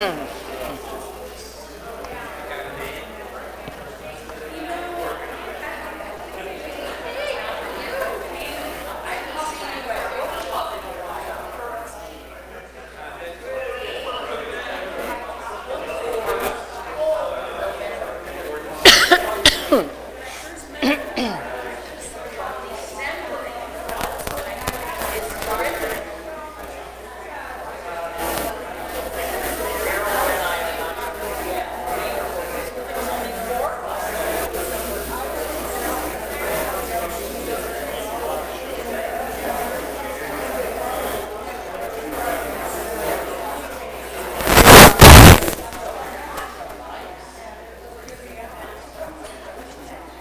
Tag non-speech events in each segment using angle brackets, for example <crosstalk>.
Mm.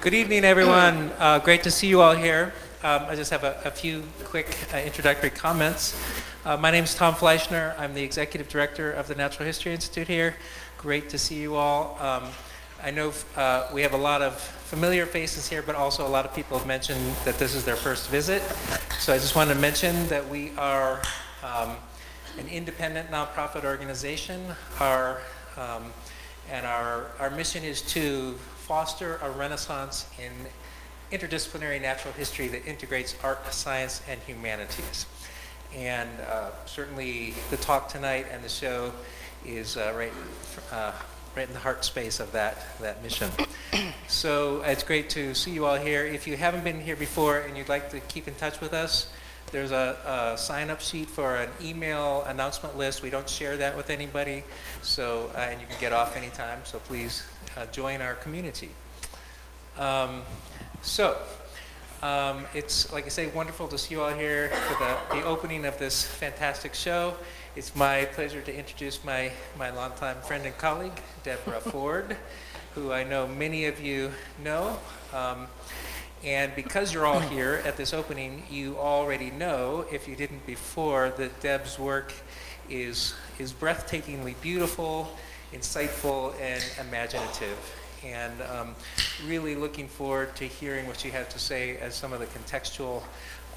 Good evening, everyone. Uh, great to see you all here. Um, I just have a, a few quick uh, introductory comments. Uh, my name is Tom Fleischner. I'm the executive director of the Natural History Institute here. Great to see you all. Um, I know uh, we have a lot of familiar faces here, but also a lot of people have mentioned that this is their first visit. So I just want to mention that we are um, an independent nonprofit organization. Our, um, and our, our mission is to foster a renaissance in interdisciplinary natural history that integrates art, science, and humanities. And uh, certainly the talk tonight and the show is uh, right, uh, right in the heart space of that, that mission. so it's great to see you all here. If you haven't been here before and you'd like to keep in touch with us, there's a, a sign-up sheet for an email announcement list. We don't share that with anybody, so uh, and you can get off anytime. So please uh, join our community. Um, so, um, it's, like I say, wonderful to see you all here for the, the opening of this fantastic show. It's my pleasure to introduce my, my longtime friend and colleague, Deborah Ford, who I know many of you know. Um, and because you're all here at this opening, you already know, if you didn't before, that Deb's work is, is breathtakingly beautiful, insightful and imaginative. And um, really looking forward to hearing what you have to say as some of the contextual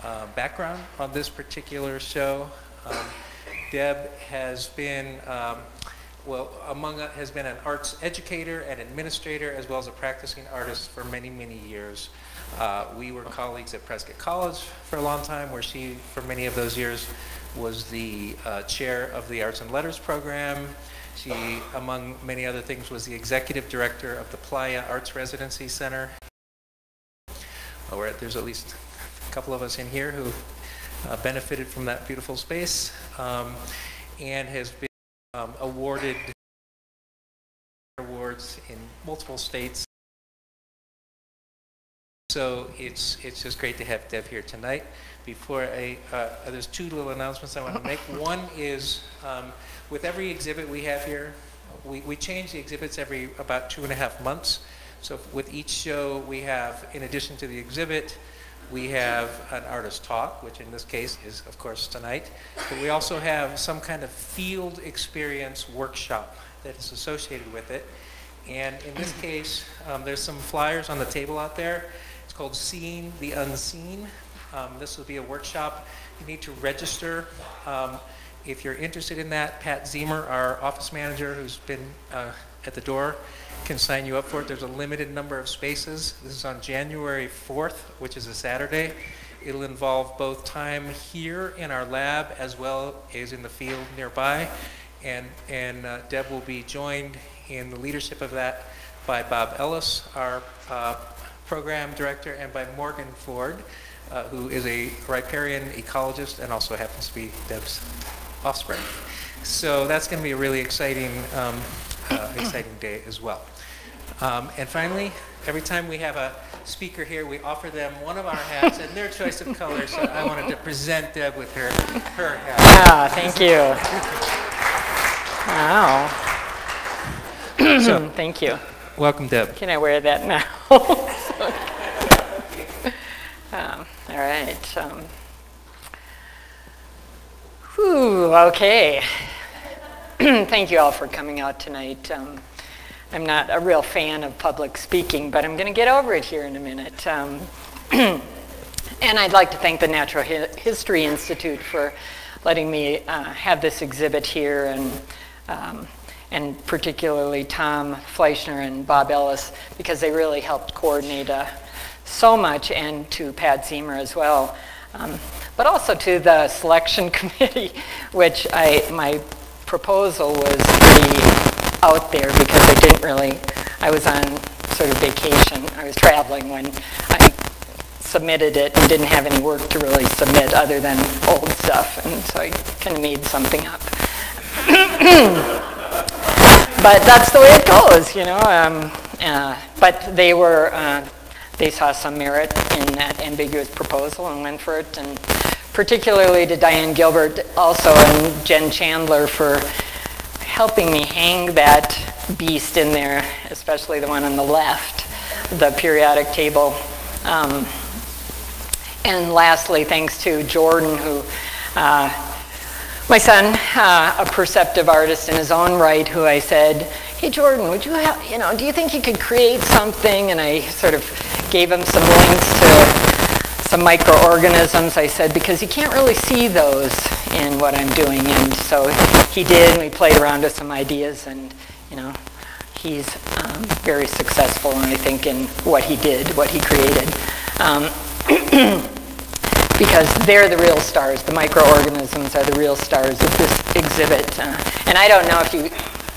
uh, background on this particular show. Um, Deb has been, um, well, among has been an arts educator and administrator as well as a practicing artist for many, many years. Uh, we were colleagues at Prescott College for a long time, where she, for many of those years, was the uh, chair of the Arts and Letters program she, among many other things, was the executive director of the Playa Arts Residency Center. Where there's at least a couple of us in here who uh, benefited from that beautiful space um, and has been um, awarded awards in multiple states. So it's, it's just great to have Deb here tonight. Before I, uh, there's two little announcements I want to make. <laughs> One is um, with every exhibit we have here, we, we change the exhibits every about two and a half months. So with each show, we have, in addition to the exhibit, we have an artist talk, which in this case is, of course, tonight. But we also have some kind of field experience workshop that is associated with it. And in this <clears throat> case, um, there's some flyers on the table out there. Called Seeing the Unseen. Um, this will be a workshop. You need to register. Um, if you're interested in that, Pat Zemer, our office manager who's been uh, at the door, can sign you up for it. There's a limited number of spaces. This is on January 4th, which is a Saturday. It'll involve both time here in our lab as well as in the field nearby. And, and uh, Deb will be joined in the leadership of that by Bob Ellis, our uh, program director, and by Morgan Ford, uh, who is a riparian ecologist and also happens to be Deb's offspring. So that's going to be a really exciting, um, uh, exciting day as well. Um, and finally, every time we have a speaker here, we offer them one of our hats and their choice of color. So I wanted to present Deb with her, her hat. Ah, thank you. Wow. so, <clears throat> thank you. Welcome, Deb. Can I wear that now? <laughs> <laughs> um, all right. Um, Whew, okay. <clears throat> Thank you all for coming out tonight. Um, I'm not a real fan of public speaking, but I'm going to get over it here in a minute. Um, <clears throat> and I'd like to thank the Natural Hi- History Institute for letting me uh, have this exhibit here. And um, and particularly Tom Fleischner and Bob Ellis, because they really helped coordinate uh, so much, and to Pat Ziemer as well. Um, but also to the selection <laughs> committee, which I, my proposal was pretty out there because I didn't really, I was on sort of vacation. I was traveling when I submitted it and didn't have any work to really submit other than old stuff, and so I kind of made something up. <clears throat> but that's the way it goes, you know. Um, uh, but they were, uh, they saw some merit in that ambiguous proposal and went for it, and particularly to Diane Gilbert also and Jen Chandler for helping me hang that beast in there, especially the one on the left, the periodic table. Um, and lastly, thanks to Jordan, who, uh, my son, uh, a perceptive artist in his own right, who I said, hey Jordan, would you have, you know, do you think you could create something? And I sort of gave him some links to some microorganisms, I said, because you can't really see those in what I'm doing. And so he did, and we played around with some ideas, and, you know, he's um, very successful, and I think, in what he did, what he created. Um, <clears throat> because they're the real stars. The microorganisms are the real stars of this exhibit. Uh, and I don't know if you,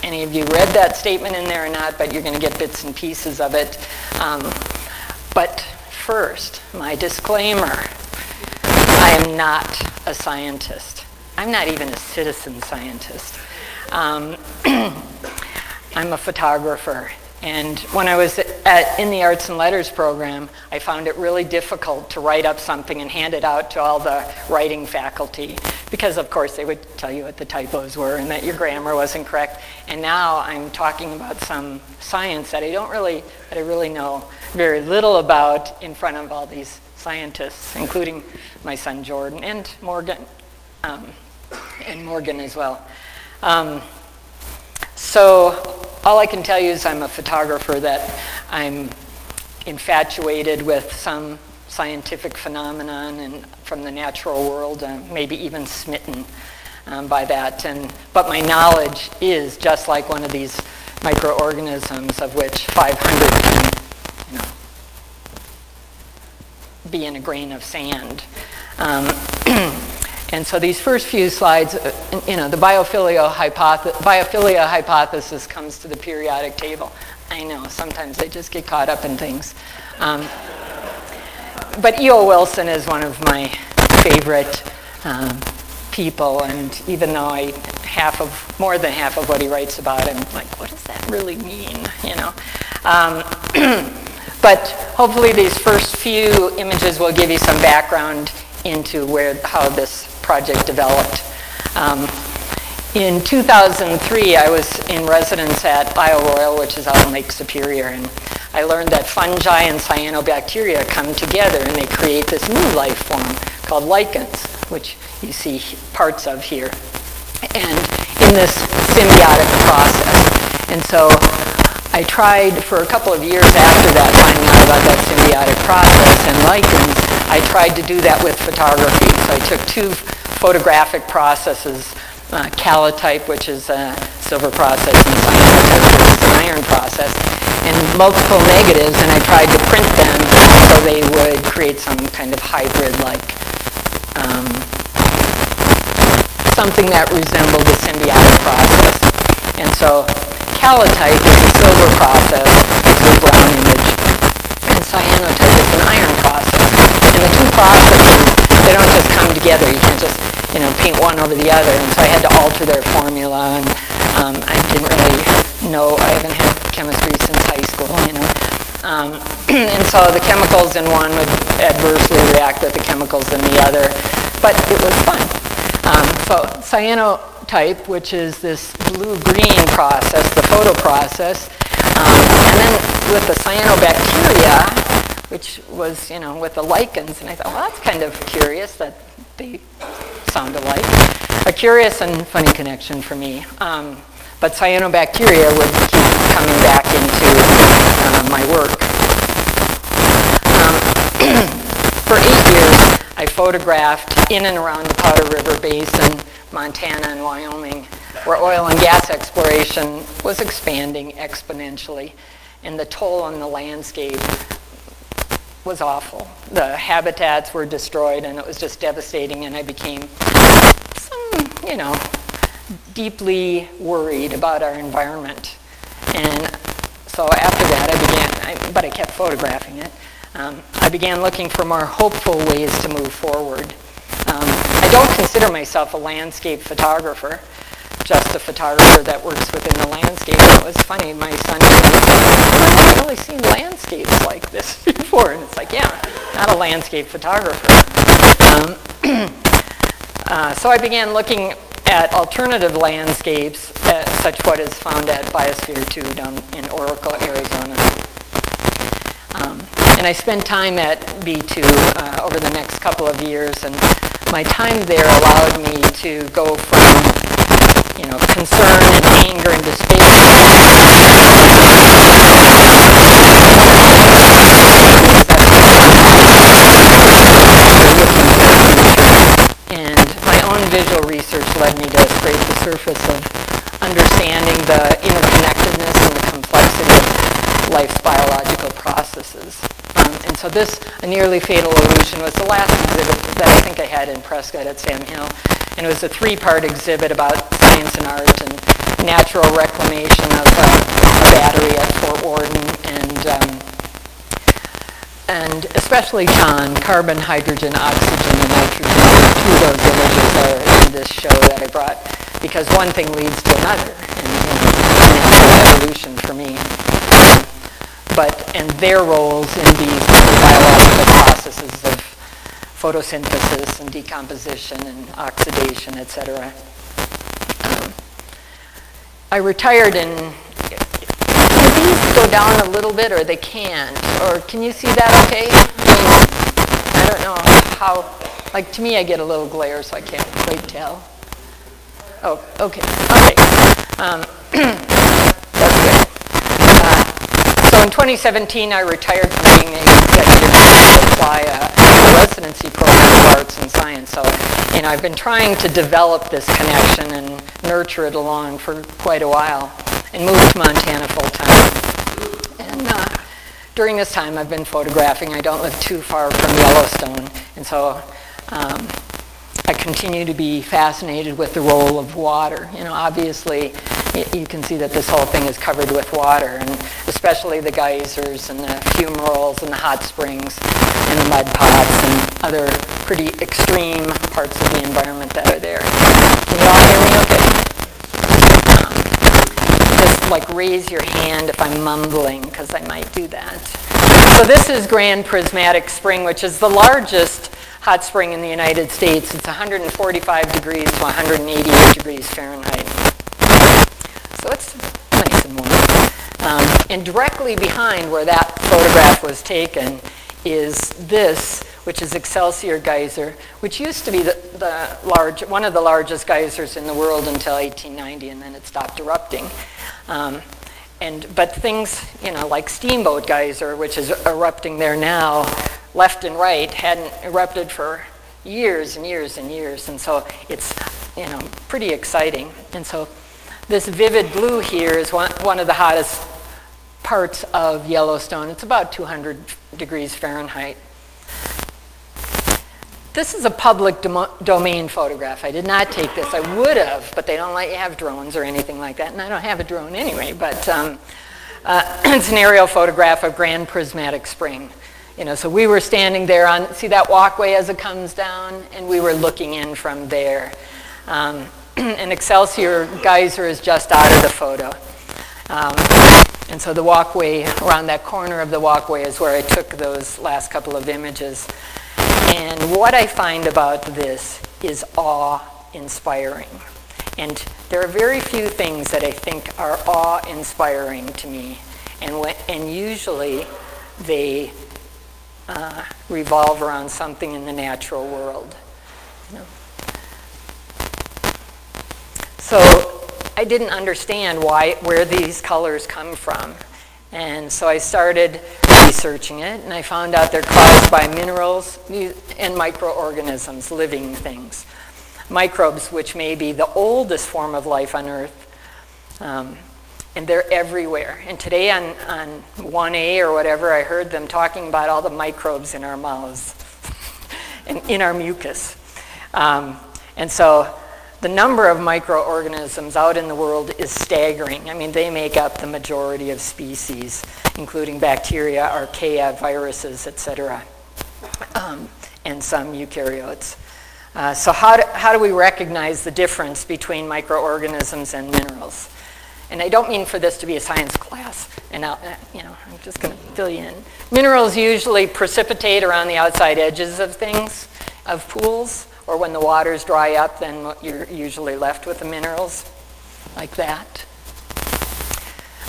any of you read that statement in there or not, but you're going to get bits and pieces of it. Um, but first, my disclaimer. I am not a scientist. I'm not even a citizen scientist. Um, <clears throat> I'm a photographer and when I was at, in the Arts and Letters program, I found it really difficult to write up something and hand it out to all the writing faculty because, of course, they would tell you what the typos were and that your grammar wasn't correct. And now I'm talking about some science that I don't really, that I really know very little about in front of all these scientists, including my son Jordan and Morgan, um, and Morgan as well. Um, so all I can tell you is I'm a photographer that I'm infatuated with some scientific phenomenon and from the natural world, uh, maybe even smitten um, by that. And, but my knowledge is just like one of these microorganisms of which 500 can you know, be in a grain of sand. Um, <clears throat> And so these first few slides, uh, you know, the biophilia, hypoth- biophilia hypothesis comes to the periodic table. I know, sometimes I just get caught up in things. Um, but E.O. Wilson is one of my favorite um, people, and even though I half of more than half of what he writes about, I'm like, what does that really mean? You know. Um, <clears throat> but hopefully, these first few images will give you some background into where how this project developed. Um, in 2003, I was in residence at Isle Royale, which is out in Lake Superior, and I learned that fungi and cyanobacteria come together and they create this new life form called lichens, which you see parts of here. And in this symbiotic process. And so I tried for a couple of years after that, finding out about that symbiotic process and lichens, I tried to do that with photography. So I took two photographic processes, uh, calotype, which is a silver process, and cyanotype, which is an iron process, and multiple negatives, and I tried to print them so they would create some kind of hybrid-like um, something that resembled the symbiotic process. And so calotype is a silver process, it's a brown image, and cyanotype is an iron process. And the two processes, they don't just come together. You can't just you know, paint one over the other. And so I had to alter their formula. And um, I didn't really know. I haven't had chemistry since high school, you know. Um, <clears throat> and so the chemicals in one would adversely react with the chemicals in the other. But it was fun. Um, so cyanotype, which is this blue-green process, the photo process, um, and then with the cyanobacteria, which was, you know, with the lichens, and I thought, well, that's kind of curious that they sound alike. A curious and funny connection for me. Um, but cyanobacteria would keep coming back into uh, my work. Um, <clears throat> for eight years, I photographed in and around the Powder River Basin Montana and Wyoming, where oil and gas exploration was expanding exponentially, and the toll on the landscape was awful. The habitats were destroyed, and it was just devastating, and I became some, you know, deeply worried about our environment. And so after that, I began, I, but I kept photographing it. Um, I began looking for more hopeful ways to move forward. Um, I don't consider myself a landscape photographer, just a photographer that works within the landscape. it was funny, my son said, I haven't really seen landscapes like this <laughs> before. And it's like, yeah, not a landscape photographer. Um, <clears throat> uh, so I began looking at alternative landscapes, uh, such what is found at Biosphere 2 down in Oracle, Arizona. And I spent time at B2 uh, over the next couple of years, and my time there allowed me to go from, you know, concern and anger and despair own visual research led me to scrape the surface of understanding the interconnectedness and the complexity of life's biological processes. Um, and so this, A Nearly Fatal Illusion, was the last exhibit that I think I had in Prescott at Sam Hill. And it was a three-part exhibit about science and art and natural reclamation of uh, a battery at Fort Worden and um, and especially CHON, carbon, hydrogen, oxygen, and nitrogen. Two of those images are in this show that I brought because one thing leads to another, and you know, evolution for me. But and their roles in these biological processes of photosynthesis and decomposition and oxidation, etc. Um, I retired in these go down a little bit or they can't? Or can you see that okay? I don't know how, like to me I get a little glare so I can't quite tell. Oh, okay, okay. Um, <clears throat> that's good. Uh, so in 2017 I retired from being an executive to apply a, a residency program of arts and science. So, you know, I've been trying to develop this connection and nurture it along for quite a while and moved to Montana full time. And uh, during this time, I've been photographing. I don't live too far from Yellowstone, and so um, I continue to be fascinated with the role of water. You know, obviously, you can see that this whole thing is covered with water, and especially the geysers and the fumaroles and the hot springs and the mud pots and other pretty extreme parts of the environment that are there. Can you all hear me okay? Um, just like raise your hand if I'm mumbling, because I might do that. So this is Grand Prismatic Spring, which is the largest hot spring in the United States. It's 145 degrees to 188 degrees Fahrenheit. So it's nice and warm. Um, and directly behind where that photograph was taken is this, which is Excelsior Geyser, which used to be the, the large, one of the largest geysers in the world until 1890, and then it stopped erupting. Um, and, but things, you know, like Steamboat Geyser, which is erupting there now, left and right, hadn't erupted for years and years and years. And so it's, you know, pretty exciting. And so this vivid blue here is one, one of the hottest parts of Yellowstone. It's about 200 degrees Fahrenheit. This is a public domain photograph. I did not take this. I would have, but they don't let you have drones or anything like that. And I don't have a drone anyway, but um, uh, <clears throat> it's an aerial photograph of Grand Prismatic Spring. You know, so we were standing there on, see that walkway as it comes down? And we were looking in from there. Um, <clears throat> and Excelsior Geyser is just out of the photo. Um, and so the walkway, around that corner of the walkway is where I took those last couple of images. And what I find about this is awe-inspiring. And there are very few things that I think are awe-inspiring to me. And, when, and usually they uh, revolve around something in the natural world. You know? So I didn't understand why, where these colors come from. And so I started researching it, and I found out they're caused by minerals and microorganisms, living things. microbes, which may be the oldest form of life on Earth. Um, and they're everywhere. And today on, on 1A or whatever, I heard them talking about all the microbes in our mouths <laughs> and in our mucus. Um, and so the number of microorganisms out in the world is staggering. I mean, they make up the majority of species, including bacteria, archaea, viruses, etc., um, and some eukaryotes. Uh, so how do, how do we recognize the difference between microorganisms and minerals? And I don't mean for this to be a science class, and I'll, uh, you know, I'm just going to fill you in. Minerals usually precipitate around the outside edges of things, of pools, or when the waters dry up, then you're usually left with the minerals, like that.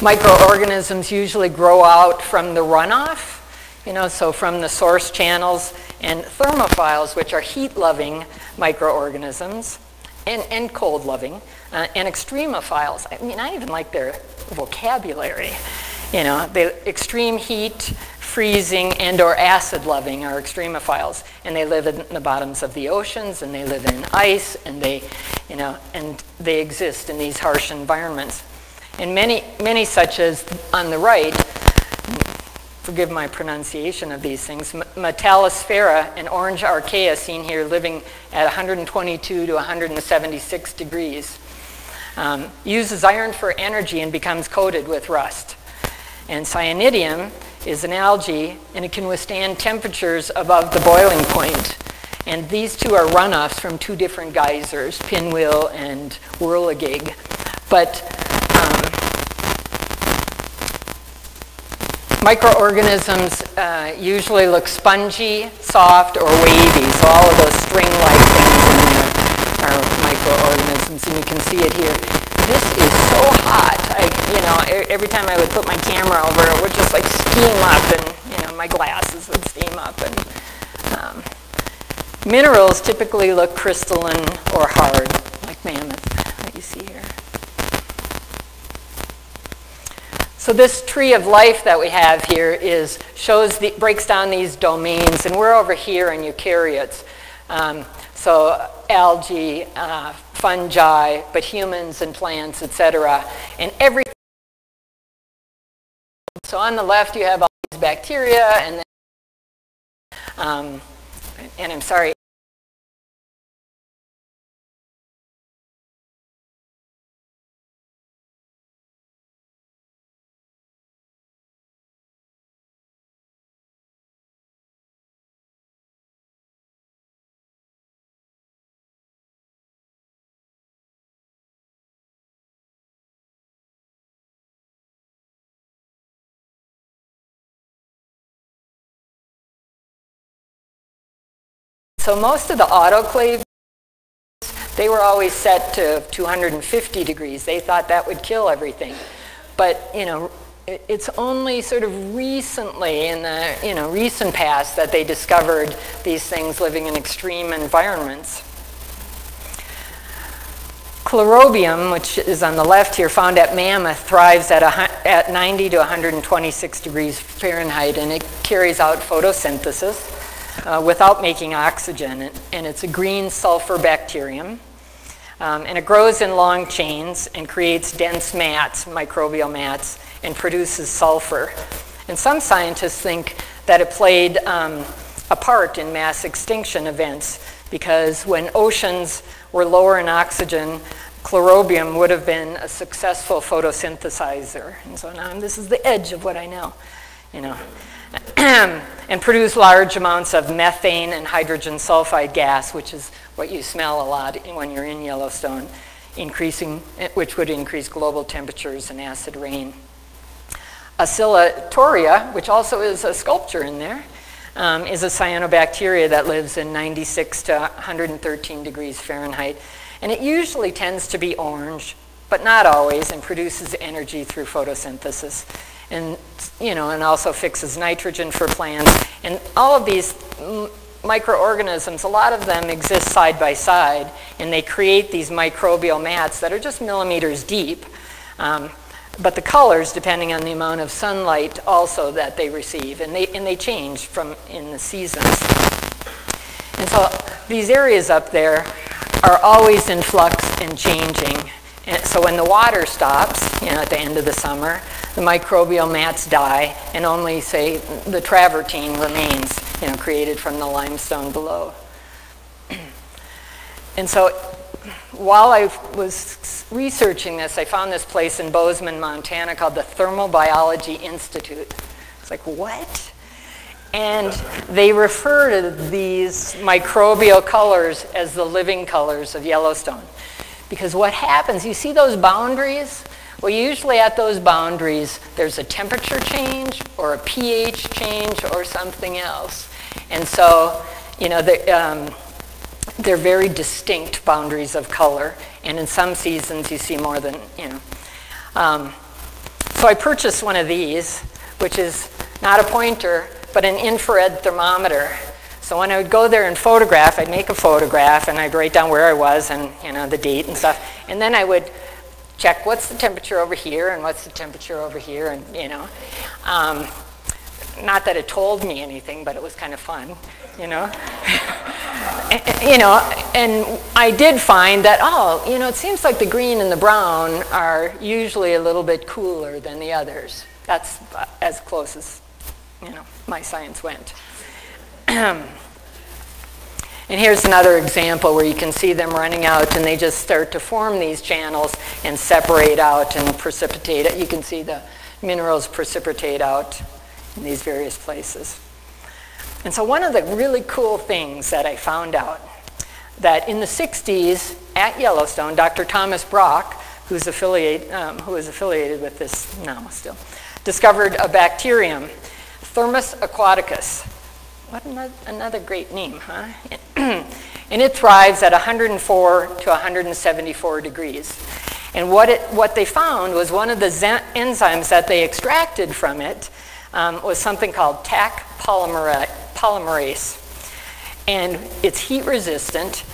Microorganisms usually grow out from the runoff, you know, so from the source channels, and thermophiles, which are heat-loving microorganisms, and, and cold-loving, uh, and extremophiles. I mean, I even like their vocabulary. You know, the extreme heat, freezing, and or acid-loving are extremophiles, and they live in the bottoms of the oceans, and they live in ice, and they, you know, and they exist in these harsh environments. And many, many such as on the right, forgive my pronunciation of these things, Metallosphaera, an orange archaea seen here living at 122 to 176 degrees um, uses iron for energy and becomes coated with rust. And cyanidium is an algae and it can withstand temperatures above the boiling point. And these two are runoffs from two different geysers, Pinwheel and Whirligig. But um, microorganisms uh, usually look spongy, soft, or wavy. So all of those string-like things in there are microorganisms, and you can see it here. This is so hot. I, you know, every time I would put my camera over, it would just like steam up, and you know, my glasses would steam up. And um, minerals typically look crystalline or hard, like mammoth that you see here. So this tree of life that we have here is shows the, breaks down these domains, and we're over here in eukaryotes. Um, so algae, uh, fungi, but humans and plants, etc. And every so on the left you have all these bacteria, and then, um, and I'm sorry, So most of the autoclaves, they were always set to 250 degrees. They thought that would kill everything. But, you know, it's only sort of recently in the, you know, recent past that they discovered these things living in extreme environments. Chlorobium, which is on the left here, found at Mammoth, thrives at, a, at 90 to 126 degrees Fahrenheit, and it carries out photosynthesis uh, without making oxygen. And it's a green sulfur bacterium. Um, and it grows in long chains and creates dense mats, microbial mats, and produces sulfur. And some scientists think that it played um, a part in mass extinction events because when oceans were lower in oxygen, chlorobium would have been a successful photosynthesizer. And so now this is the edge of what I know, you know. <clears throat> and produce large amounts of methane and hydrogen sulfide gas, which is what you smell a lot when you're in Yellowstone, increasing, which would increase global temperatures and acid rain. Oscillatoria, which also is a sculpture in there, um, is a cyanobacteria that lives in 96 to 113 degrees Fahrenheit. And it usually tends to be orange, but not always, and produces energy through photosynthesis and you know, and also fixes nitrogen for plants. And all of these microorganisms, a lot of them exist side by side, and they create these microbial mats that are just millimeters deep. Um, but the colors, depending on the amount of sunlight also that they receive, and they, and they change from in the seasons. And so these areas up there are always in flux and changing. And so when the water stops, you know, at the end of the summer, the microbial mats die, and only, say, the travertine remains, you know, created from the limestone below. <clears throat> and so while I was researching this, I found this place in Bozeman, Montana called the Thermal Biology Institute. It's like, what? And they refer to these microbial colors as the living colors of Yellowstone. Because what happens, you see those boundaries? Well, usually at those boundaries, there's a temperature change or a pH change or something else. And so, you know, the, um, they're very distinct boundaries of color. And in some seasons, you see more than, you know. Um, so I purchased one of these, which is not a pointer, but an infrared thermometer. So when I would go there and photograph, I'd make a photograph and I'd write down where I was and you know the date and stuff. And then I would check what's the temperature over here and what's the temperature over here and you know. Um, not that it told me anything, but it was kind of fun, you know. <laughs> you know, and I did find that, oh, you know, it seems like the green and the brown are usually a little bit cooler than the others. That's as close as you know, my science went. <clears throat> and here's another example where you can see them running out and they just start to form these channels and separate out and precipitate it. You can see the minerals precipitate out in these various places. And so one of the really cool things that I found out that in the 60s at Yellowstone, Dr. Thomas Brock, who's affiliate, um, who is affiliated with this now still, discovered a bacterium Thermus aquaticus. What another great name, huh? <clears throat> and it thrives at 104 to 174 degrees. And what, it, what they found was one of the enzymes that they extracted from it um, was something called Taq polymerase. And it's heat resistant,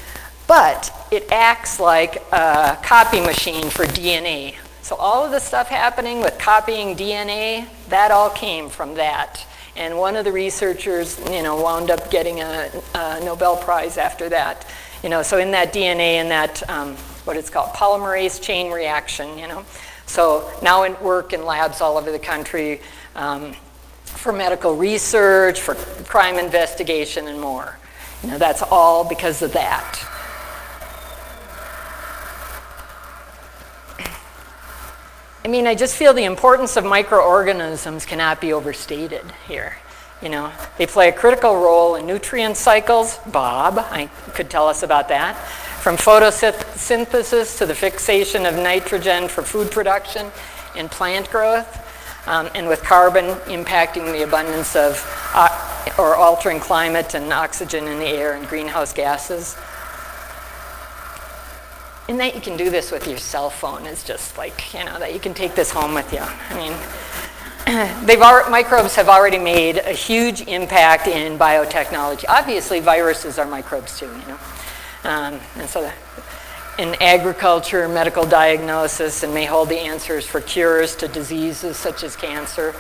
but it acts like a copy machine for DNA. So all of the stuff happening with copying DNA, that all came from that. And one of the researchers, you know, wound up getting a, a Nobel Prize after that. You know, so in that DNA and that, um, what it's called, polymerase chain reaction, you know. So now in work in labs all over the country um, for medical research, for crime investigation, and more. You know, that's all because of that. I mean, I just feel the importance of microorganisms cannot be overstated here. You know, they play a critical role in nutrient cycles. Bob, I could tell us about that. From photosynthesis to the fixation of nitrogen for food production and plant growth, um, and with carbon impacting the abundance of uh, or altering climate and oxygen in the air and greenhouse gases and that you can do this with your cell phone is just like, you know, that you can take this home with you. I mean, <clears throat> they've microbes have already made a huge impact in biotechnology. Obviously, viruses are microbes too, you know. Um, and so in agriculture, medical diagnosis, and may hold the answers for cures to diseases such as cancer.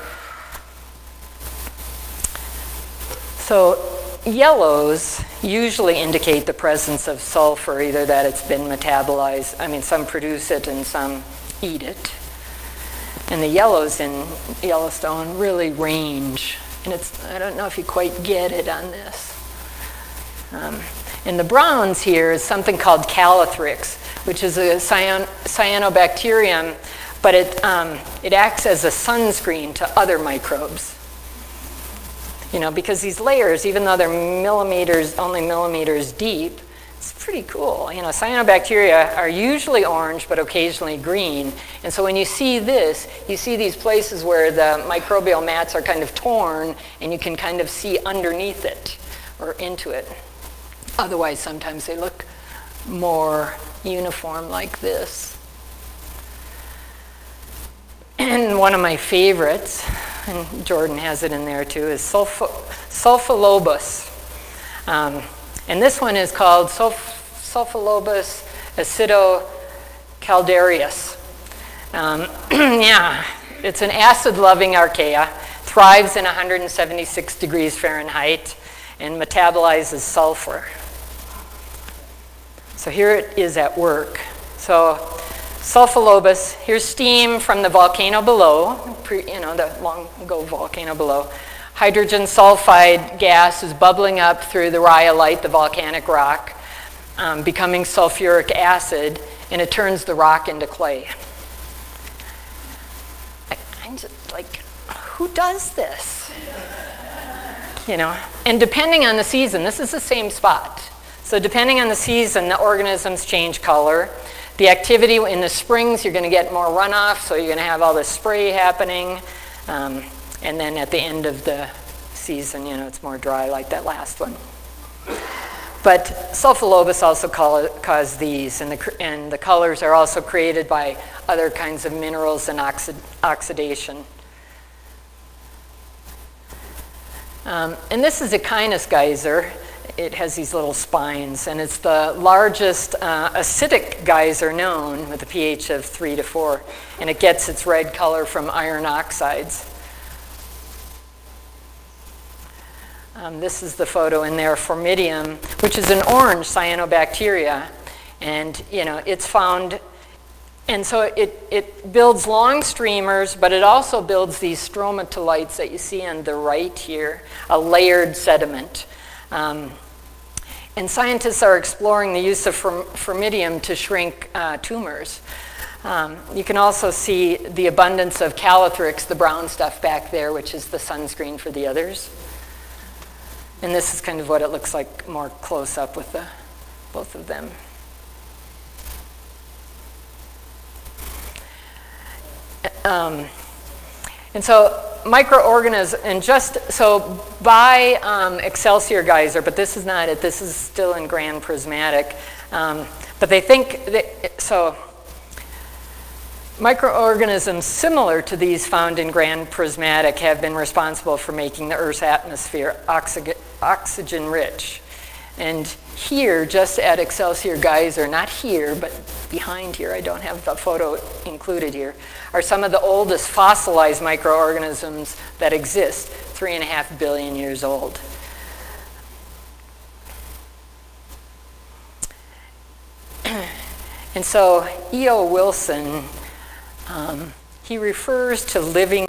So Yellows usually indicate the presence of sulfur, either that it's been metabolized, I mean, some produce it and some eat it. And the yellows in Yellowstone really range. And it's, I don't know if you quite get it on this. Um, and the browns here is something called calothrix, which is a cyan cyanobacterium, but it, um, it acts as a sunscreen to other microbes you know, because these layers, even though they're millimeters, only millimeters deep, it's pretty cool. You know, cyanobacteria are usually orange, but occasionally green. And so when you see this, you see these places where the microbial mats are kind of torn, and you can kind of see underneath it or into it. Otherwise, sometimes they look more uniform like this. And <clears throat> one of my favorites and Jordan has it in there too, is sulf sulfolobus. Um, and this one is called sulf sulfolobus acidocaldarius. Um, <clears throat> yeah, it's an acid-loving archaea, thrives in 176 degrees Fahrenheit, and metabolizes sulfur. So here it is at work. So sulfolobus, here's steam from the volcano below, you know, the long ago volcano below. Hydrogen sulfide gas is bubbling up through the rhyolite, the volcanic rock, um, becoming sulfuric acid, and it turns the rock into clay. I, I'm just like, who does this? You know, and depending on the season, this is the same spot. So depending on the season, the organisms change color. The activity in the springs, you're going to get more runoff, so you're going to have all this spray happening. Um, and then at the end of the season, you know, it's more dry like that last one. But sulfolobus also cause these, and the, and the colors are also created by other kinds of minerals and oxid, oxidation. Um, and this is a Echinus geyser. It has these little spines, and it's the largest uh, acidic geyser known with a pH of 3 to 4, and it gets its red color from iron oxides. Um, this is the photo in there, Phormidium, which is an orange cyanobacteria. And, you know, it's found, and so it, it builds long streamers, but it also builds these stromatolites that you see on the right here, a layered sediment. Um, and scientists are exploring the use of phormidium to shrink uh, tumors. Um, you can also see the abundance of calothrix, the brown stuff back there, which is the sunscreen for the others. And this is kind of what it looks like more close up with the, both of them. Um, and so microorganisms, and just so by um, Excelsior geyser, but this is not it, this is still in grand prismatic. Um, but they think, that, so Microorganisms similar to these found in Grand Prismatic have been responsible for making the Earth's atmosphere oxygen rich. And here, just at Excelsior Geyser, not here, but behind here, I don't have the photo included here, are some of the oldest fossilized microorganisms that exist, three and a half billion years old. and so E.O. Wilson um, he refers to living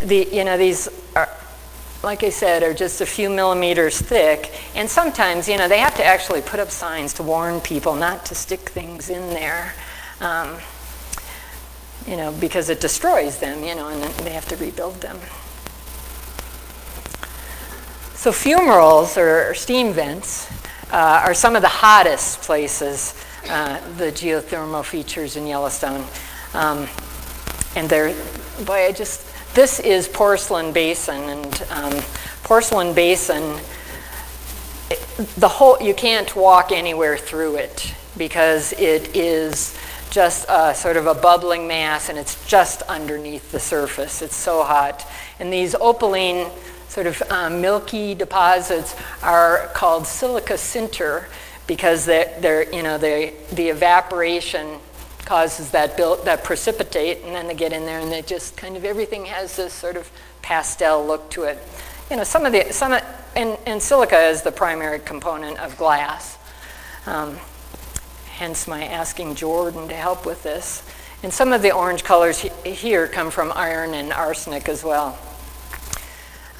the, you know, these are, like I said, are just a few millimeters thick. And sometimes, you know, they have to actually put up signs to warn people not to stick things in there, um, you know, because it destroys them, you know, and they have to rebuild them. So fumaroles, or steam vents, uh, are some of the hottest places, uh, the geothermal features in Yellowstone. Um, and they're, boy, I just, this is Porcelain Basin, and um, Porcelain Basin, the whole, you can't walk anywhere through it because it is just a, sort of a bubbling mass and it's just underneath the surface. It's so hot. And these opaline sort of um, milky deposits are called silica sinter because they're, they're you know, they, the evaporation causes that build, that precipitate, and then they get in there and they just kind of everything has this sort of pastel look to it. You know, some of the some of, and, and silica is the primary component of glass. Um, hence my asking Jordan to help with this. And some of the orange colors he, here come from iron and arsenic as well.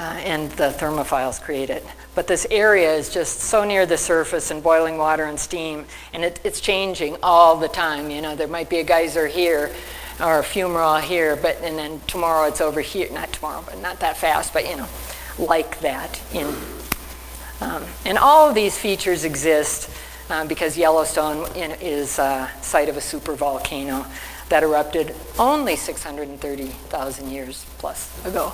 Uh, and the thermophiles create it. But this area is just so near the surface and boiling water and steam, and it, it's changing all the time. You know, there might be a geyser here or a fumarole here, but and then tomorrow it's over here. Not tomorrow, but not that fast, but you know, like that. In, um, and all of these features exist uh, because Yellowstone in, is a site of a supervolcano that erupted only 630,000 years plus ago,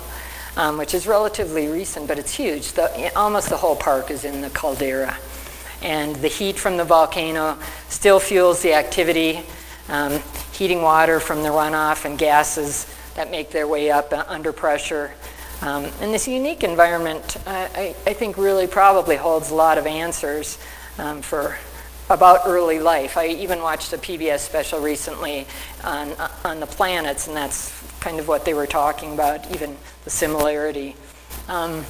um, which is relatively recent, but it's huge. The, almost the whole park is in the caldera. And the heat from the volcano still fuels the activity, um, heating water from the runoff and gases that make their way up uh, under pressure. Um, and this unique environment, uh, I, I, think, really probably holds a lot of answers um, for about early life. I even watched a PBS special recently on, on the planets, and that's kind of what they were talking about, even the similarity. Um,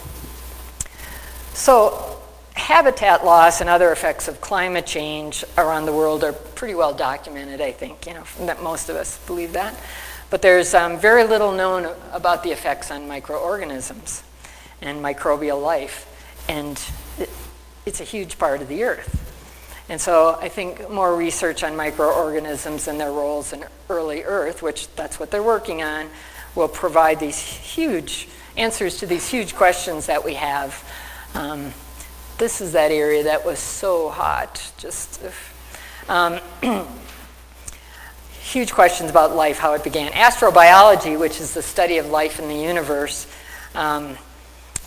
so habitat loss and other effects of climate change around the world are pretty well documented, I think, you know, that most of us believe that. But there's um, very little known about the effects on microorganisms and microbial life. And it, it's a huge part of the earth. And so I think more research on microorganisms and their roles in early Earth, which that's what they're working on, will provide these huge answers to these huge questions that we have. Um, this is that area that was so hot. Just um, <clears throat> huge questions about life, how it began. Astrobiology, which is the study of life in the universe, um,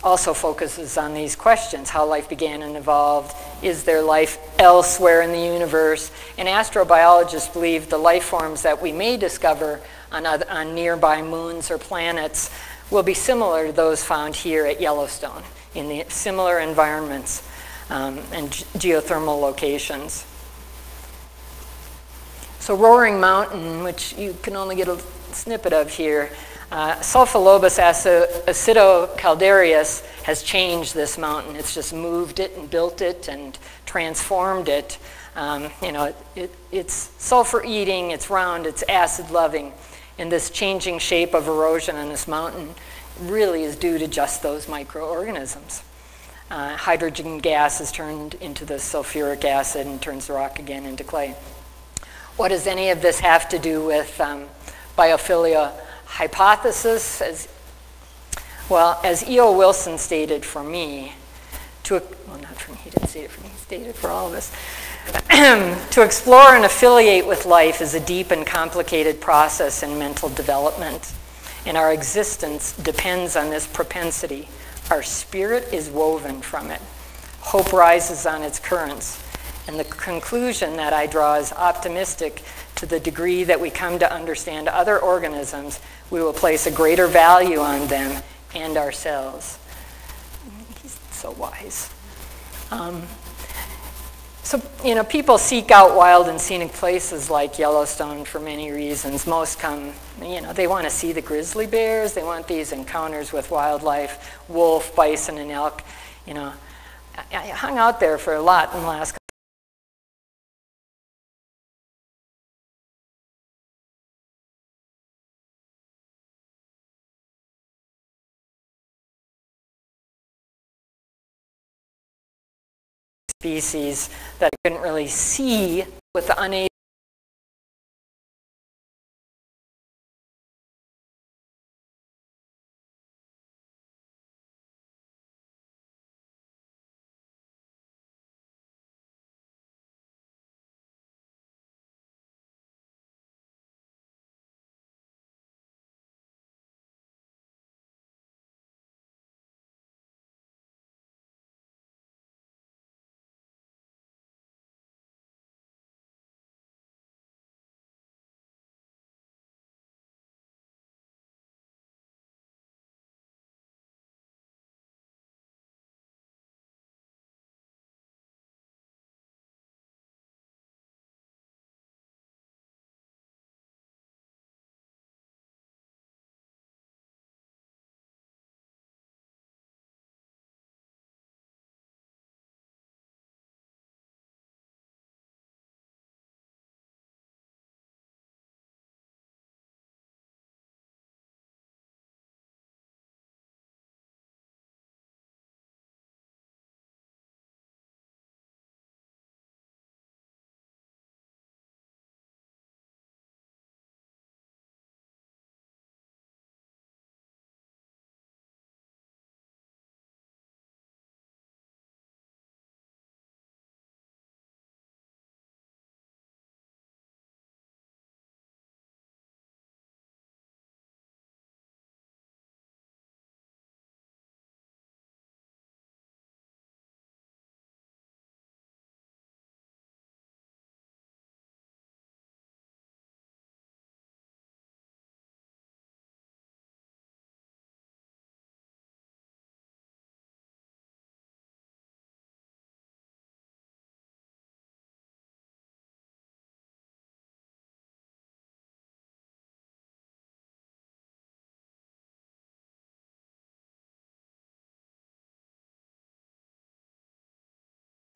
also focuses on these questions how life began and evolved. Is there life elsewhere in the universe? And astrobiologists believe the life forms that we may discover on, other, on nearby moons or planets will be similar to those found here at Yellowstone in the similar environments um, and geothermal locations. So, Roaring Mountain, which you can only get a snippet of here, uh, Sulfolobus acidocaldarius has changed this mountain. It's just moved it and built it and transformed it. Um, you know, it, it, it's sulfur eating, it's round, it's acid loving. And this changing shape of erosion on this mountain really is due to just those microorganisms. Uh, hydrogen gas is turned into the sulfuric acid and turns the rock again into clay. What does any of this have to do with um, biophilia hypothesis, as well, as E.O. Wilson stated for me, to, well, not for me, he didn't state it for me, he stated for all of us. <clears throat> to explore and affiliate with life is a deep and complicated process in mental development, and our existence depends on this propensity. Our spirit is woven from it. Hope rises on its currents. And the conclusion that I draw is optimistic to the degree that we come to understand other organisms, we will place a greater value on them and ourselves. He's so wise. Um, so, you know, people seek out wild and scenic places like Yellowstone for many reasons. Most come, you know, they want to see the grizzly bears, they want these encounters with wildlife, wolf, bison, and elk. You know, I hung out there for a lot in the last species that I couldn't really see with the unaided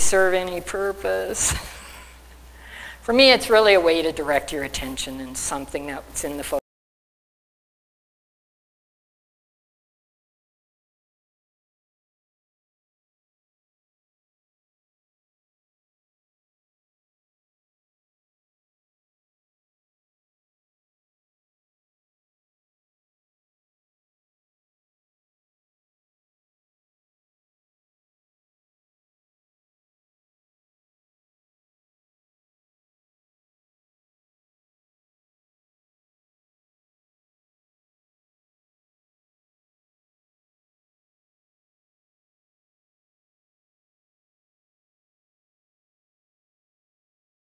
serve any purpose. <laughs> For me, it's really a way to direct your attention and something that's in the photo.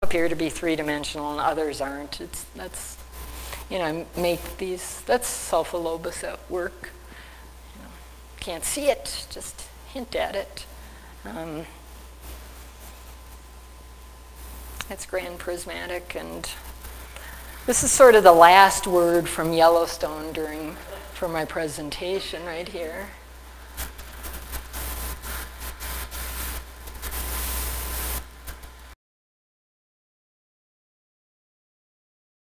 Appear to be three-dimensional and others aren't. It's, that's, you know, make these, that's Sulfolobus at work. You know, can't see it, just hint at it. Um, it's grand prismatic and this is sort of the last word from Yellowstone during, for my presentation right here.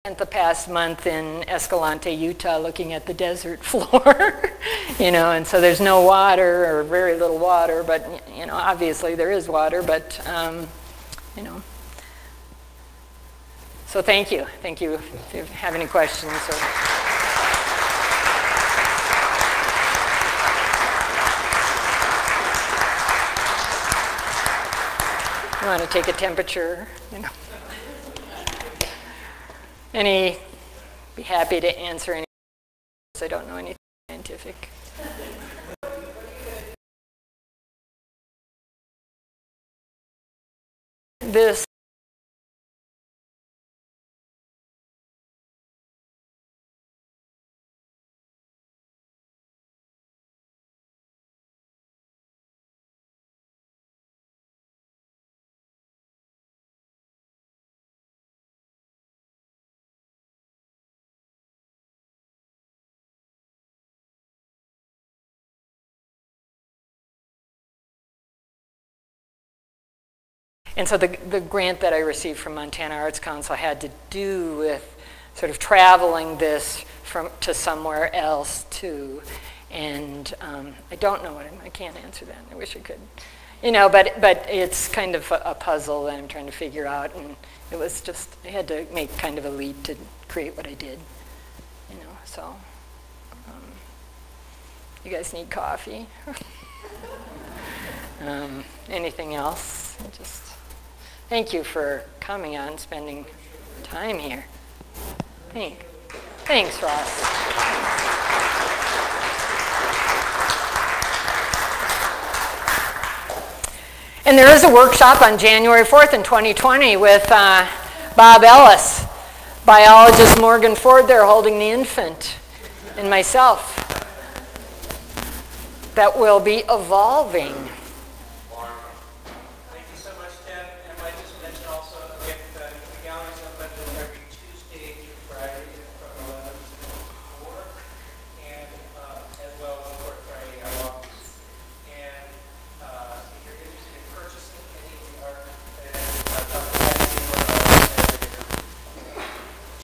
Spent the past month in Escalante, Utah, looking at the desert <laughs> floor, you know, and so there's no water or very little water, but, you know, obviously there is water, but, um, you know. So thank you. Thank you if you have any questions. Or want to take a temperature, you know. Any, be happy to answer any. questions. I don't know anything scientific. This And so the, the grant that I received from Montana Arts Council had to do with sort of traveling this from to somewhere else too. And um, I don't know what I'm, I can't answer that. I wish I could. You know, but, but it's kind of a, a puzzle that I'm trying to figure out. And it was just, I had to make kind of a leap to create what I did. You know, so. Um, you guys need coffee? <laughs> um, anything else? Just. Thank you for coming on, spending time here. Thank, thanks, Ross. And there is a workshop on January 4th in 2020 with uh, Bob Ellis, biologist Morgan Ford there holding the infant, and myself. That will be evolving